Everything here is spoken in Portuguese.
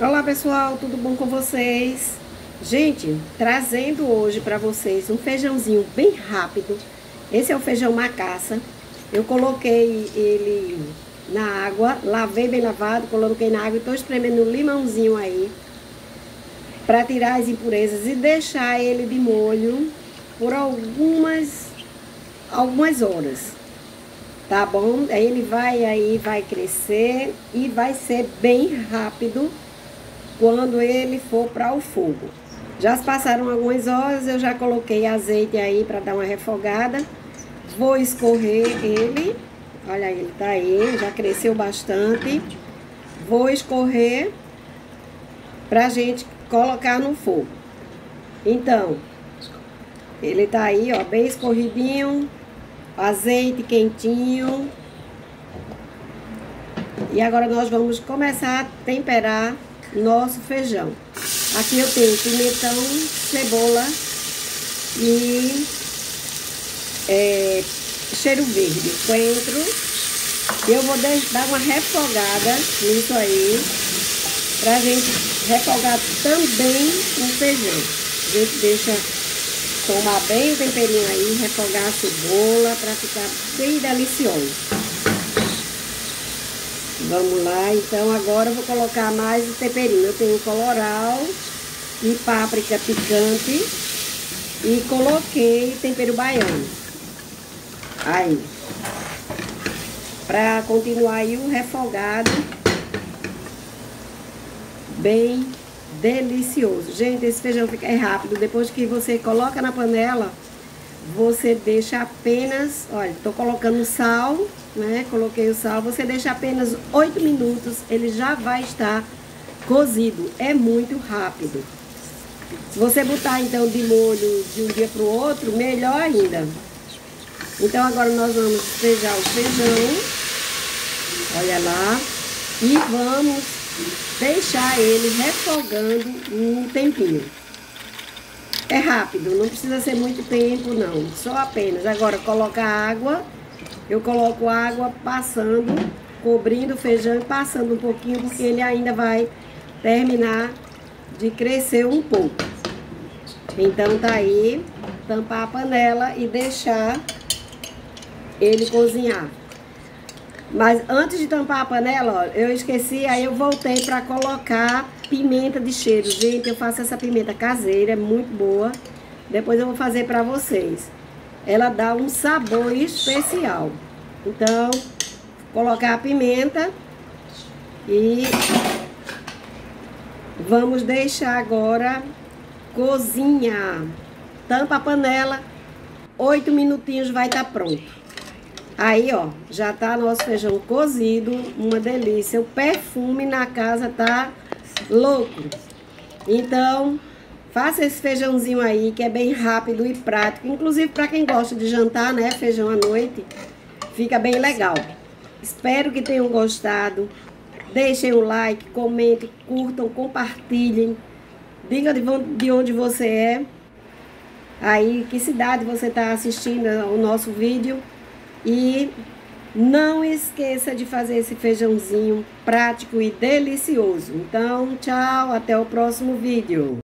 Olá pessoal, tudo bom com vocês? Gente, trazendo hoje para vocês um feijãozinho bem rápido. Esse é o feijão macaça. Eu coloquei ele na água, lavei bem lavado, coloquei na água e estou espremendo um limãozinho aí para tirar as impurezas e deixar ele de molho por algumas algumas horas. Tá bom? Aí ele vai aí, vai crescer e vai ser bem rápido quando ele for para o fogo. Já se passaram algumas horas, eu já coloquei azeite aí para dar uma refogada. Vou escorrer ele. Olha, ele tá aí, já cresceu bastante. Vou escorrer pra gente colocar no fogo. Então, ele tá aí, ó, bem escorridinho, azeite quentinho. E agora nós vamos começar a temperar nosso feijão. Aqui eu tenho pimentão, cebola e é, cheiro verde, coentro. Eu vou dar uma refogada nisso aí, pra gente refogar também o feijão. A gente deixa tomar bem o temperinho aí, refogar a cebola para ficar bem delicioso. Vamos lá, então agora eu vou colocar mais o temperinho. Eu tenho coloral e páprica picante e coloquei tempero baiano. Aí. Pra continuar aí o refogado bem delicioso. Gente, esse feijão fica rápido. Depois que você coloca na panela, você deixa apenas, olha, tô colocando sal, né? Coloquei o sal, você deixa apenas 8 minutos, ele já vai estar cozido. É muito rápido. Se você botar então de molho de um dia para o outro, melhor ainda. Então agora nós vamos despejar o feijão. Olha lá. E vamos deixar ele refogando um tempinho. É rápido, não precisa ser muito tempo não, só apenas. Agora coloca água, eu coloco água passando, cobrindo o feijão e passando um pouquinho, porque ele ainda vai terminar de crescer um pouco. Então tá aí, tampar a panela e deixar ele cozinhar. Mas antes de tampar a panela, ó, eu esqueci, aí eu voltei para colocar pimenta de cheiro. Gente, eu faço essa pimenta caseira, é muito boa. Depois eu vou fazer para vocês. Ela dá um sabor especial. Então, colocar a pimenta e vamos deixar agora cozinhar. Tampa a panela, oito minutinhos vai estar tá pronto. Aí, ó, já tá nosso feijão cozido, uma delícia. O perfume na casa tá louco. Então, faça esse feijãozinho aí, que é bem rápido e prático. Inclusive, para quem gosta de jantar, né, feijão à noite, fica bem legal. Espero que tenham gostado. Deixem o like, comentem, curtam, compartilhem. Diga de onde você é. Aí, que cidade você está assistindo o nosso vídeo. E não esqueça de fazer esse feijãozinho prático e delicioso. Então, tchau, até o próximo vídeo.